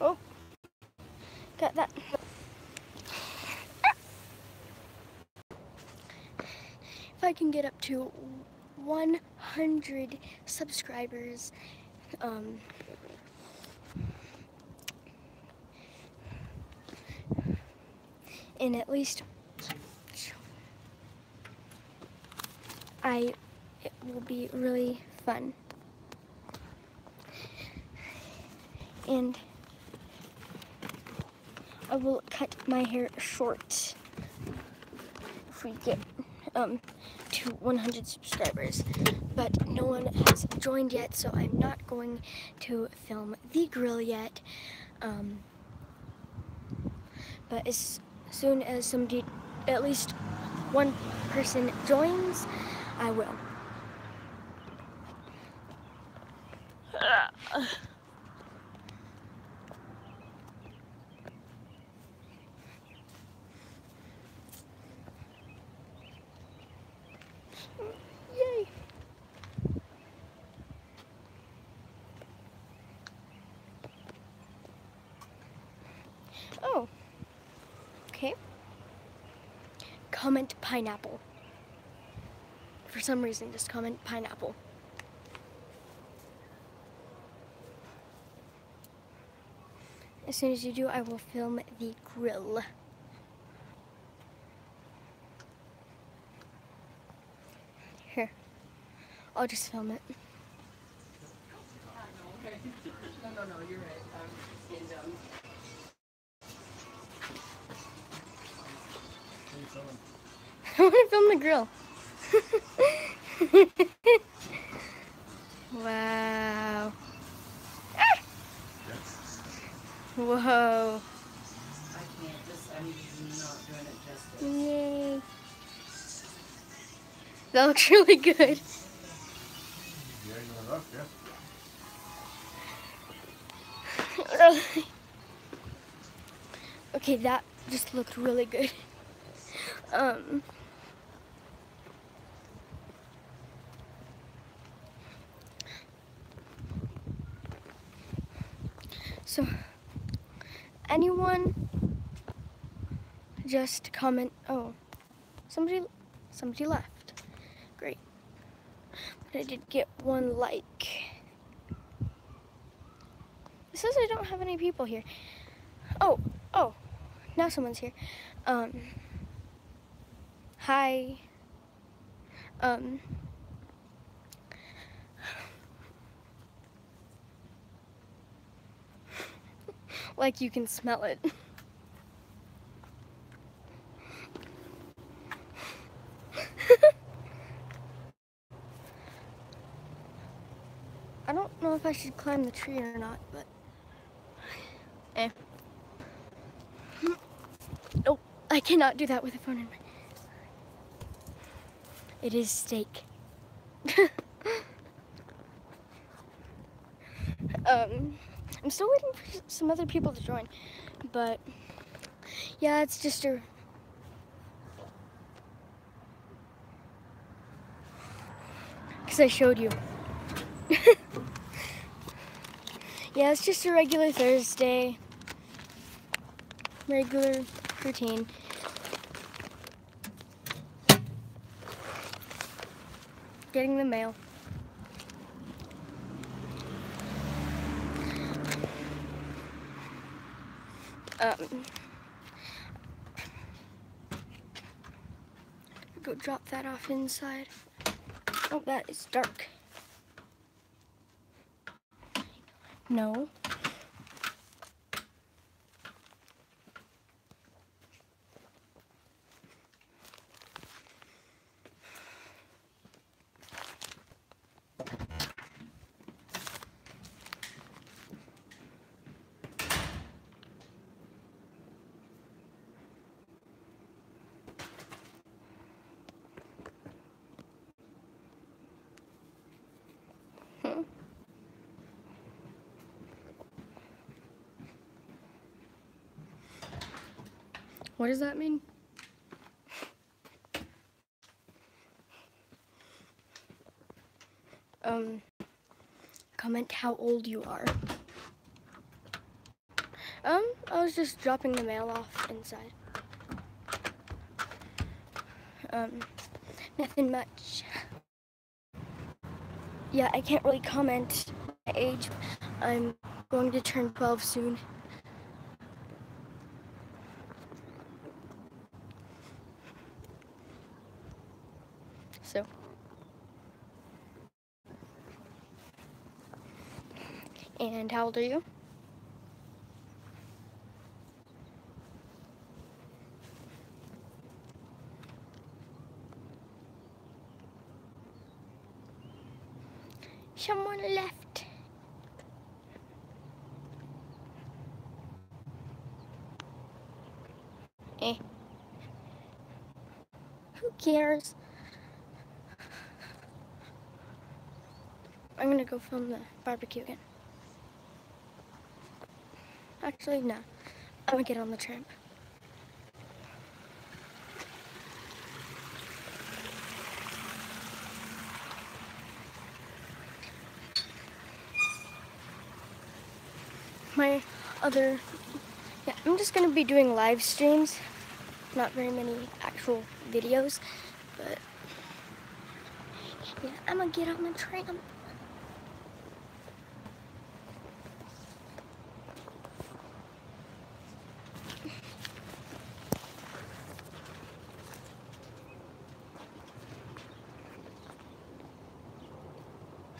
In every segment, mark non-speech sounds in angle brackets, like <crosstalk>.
Oh, got that. If I can get up to 100 subscribers, um, in at least I it will be really fun. And I will cut my hair short if we get um, to 100 subscribers. But no one has joined yet, so I'm not going to film the grill yet. Um, but as soon as somebody, at least one person joins, I will. Yay! Oh. Okay. Comment pineapple. For some reason, just comment pineapple. As soon as you do, I will film the grill. Here. I'll just film it. <laughs> No, no, no, you're right. Um, I'm being dumb. I want to film the grill. <laughs> wow. Ah! Whoa. I can't. This, I'm not doing it justice. Yay. That looks <laughs> really good. <laughs> Okay, that just looked really good. Um. So, anyone just comment, oh, somebody, somebody left. Great. But I did get one like. It says I don't have any people here. Oh, oh, now someone's here. Um, hi. Um, like you can smell it. I don't know if I should climb the tree or not, but eh. Nope, I cannot do that with a phone in my. It is steak. um, I'm still waiting for some other people to join, but yeah, it's just a. Because I showed you. <laughs> yeah, it's just a regular Thursday. Regular routine. Getting the mail. Um, go drop that off inside. Oh, that is dark. No. What does that mean? Um, comment how old you are. Um, I was just dropping the mail off inside. Um, nothing much. Yeah, I can't really comment my age. I'm going to turn 12 soon. So. And how old are you? Someone left. Eh. Who cares? I'm gonna go film the barbecue again. Actually, no. I'm gonna get on the tramp. My other, yeah, I'm just gonna be doing live streams. Not very many actual videos, but yeah, I'm gonna get on the tramp.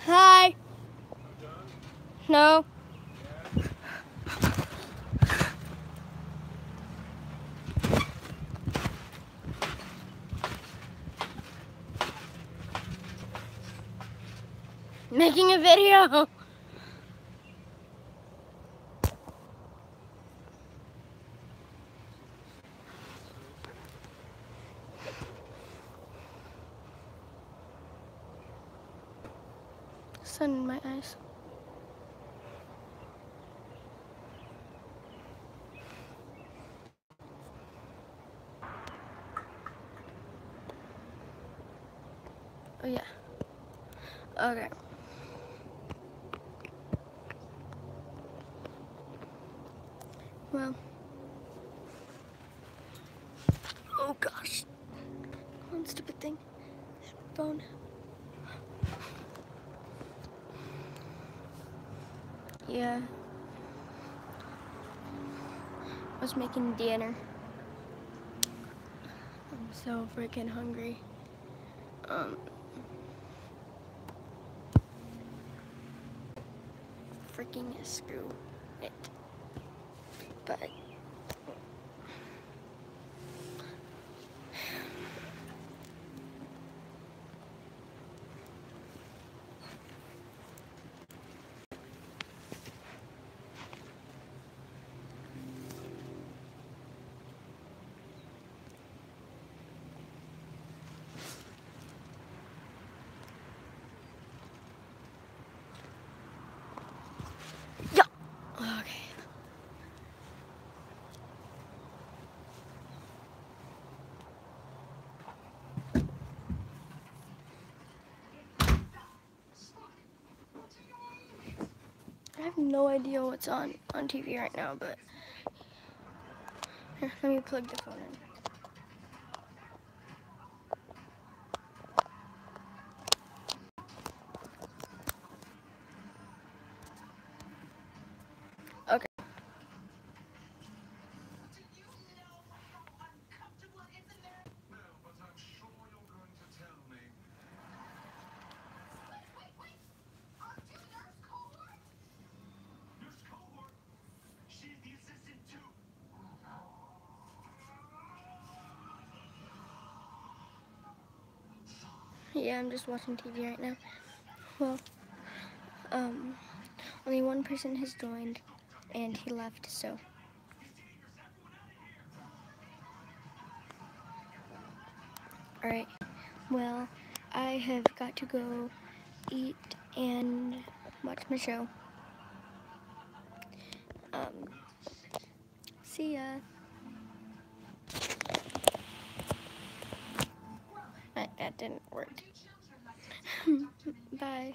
Hi. No. Making a video. Sun in my eyes. Oh yeah. Okay. Well. Oh gosh. One stupid thing. Phone. Yeah. I was making dinner. I'm so freaking hungry. Um. Freaking screw it. But. Yeah. Okay. I have no idea what's on on TV right now, but here, let me plug the phone in. Okay. but I'm sure you're going to tell me. Nurse Cohort? She's the assistant too. Yeah, I'm just watching TV right now. Well, um, only one person has joined, and he left, so. Alright, well, I have got to go eat and watch my show. Um, see ya. Right, that didn't work. <laughs> Bye.